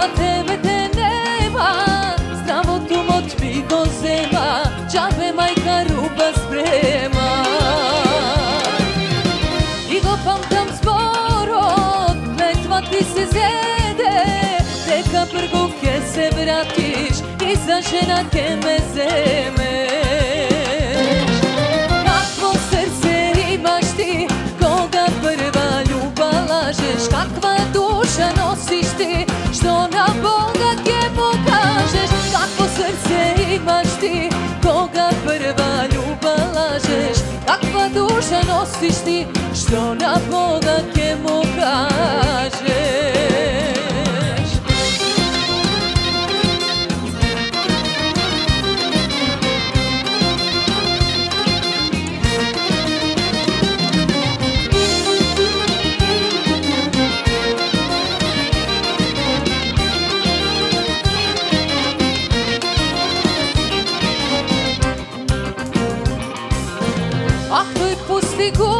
ма тебе те нема, здравото мот ми го зема, чабе майка руба спрема. И го памтам зборот, метва ти се зеде, дека прго ке се вратиш и за жена ке ме земеш. koga prva ljubav lažeš. Takva duša nosiš ti Što na Boga kemo comigo.